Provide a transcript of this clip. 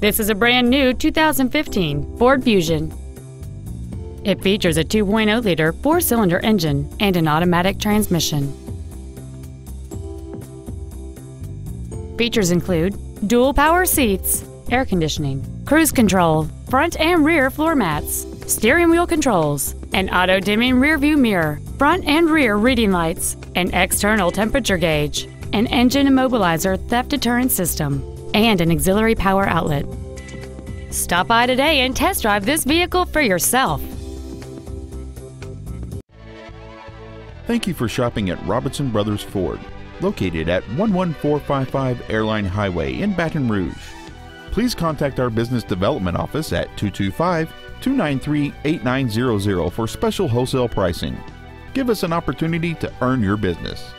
This is a brand new 2015 Ford Fusion. It features a 2.0 liter four cylinder engine and an automatic transmission. Features include dual power seats, air conditioning, cruise control, front and rear floor mats, steering wheel controls, an auto dimming rear view mirror, front and rear reading lights, an external temperature gauge, an engine immobilizer theft deterrent system, and an auxiliary power outlet. Stop by today and test drive this vehicle for yourself. Thank you for shopping at Robinson Brothers Ford, located at 11455 Airline Highway in Baton Rouge. Please contact our business development office at 225 293 8900 for special wholesale pricing. Give us an opportunity to earn your business.